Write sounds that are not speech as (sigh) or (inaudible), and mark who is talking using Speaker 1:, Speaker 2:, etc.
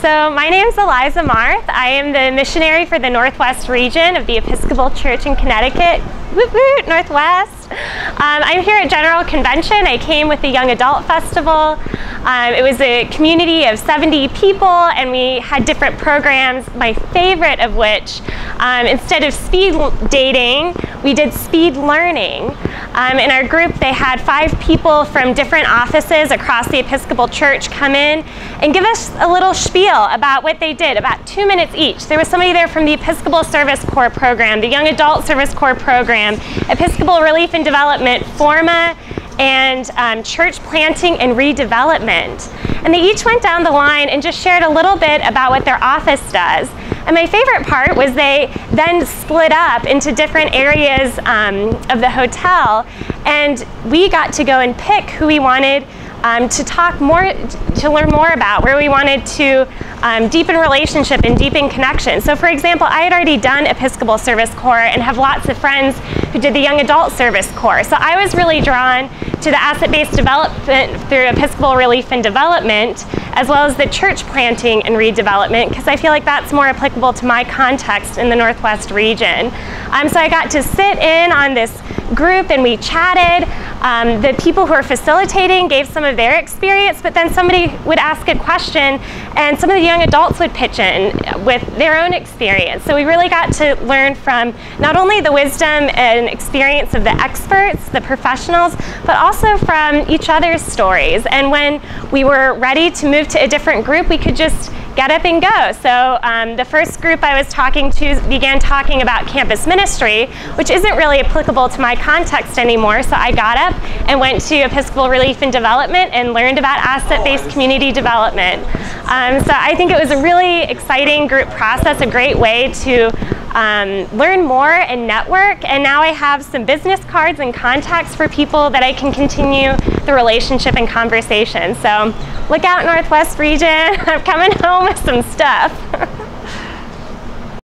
Speaker 1: So my name is Eliza Marth. I am the missionary for the Northwest region of the Episcopal Church in Connecticut. Woot woot, Northwest. Um, I'm here at General Convention. I came with the Young Adult Festival. Um, it was a community of 70 people and we had different programs, my favorite of which, um, instead of speed dating, we did speed learning. Um, in our group, they had five people from different offices across the Episcopal Church come in and give us a little spiel about what they did, about two minutes each. There was somebody there from the Episcopal Service Corps program, the Young Adult Service Corps program, Episcopal Relief and Development, Forma, and um, church planting and redevelopment. And they each went down the line and just shared a little bit about what their office does. And my favorite part was they then split up into different areas um, of the hotel, and we got to go and pick who we wanted um, to talk more, to learn more about, where we wanted to um, deepen relationship and deepen connection. So for example, I had already done Episcopal Service Corps and have lots of friends who did the Young Adult Service Corps. So I was really drawn to the asset-based development through Episcopal Relief and Development, as well as the church planting and redevelopment, because I feel like that's more applicable to my context in the Northwest region. Um, so I got to sit in on this group and we chatted. Um, the people who are facilitating gave some of their experience, but then somebody would ask a question and some of the young adults would pitch in with their own experience. So we really got to learn from not only the wisdom and experience of the experts, the professionals, but also from each other's stories. And when we were ready to move to a different group, we could just get up and go. So um, the first group I was talking to began talking about campus ministry, which isn't really applicable to my context anymore. So I got up and went to Episcopal Relief and Development and learned about asset-based community development. Um, so I think it was a really exciting group process, a great way to um, learn more and network. And now I have some business cards and contacts for people that I can continue the relationship and conversation. So look out Northwest region. (laughs) I'm coming home with some stuff. (laughs)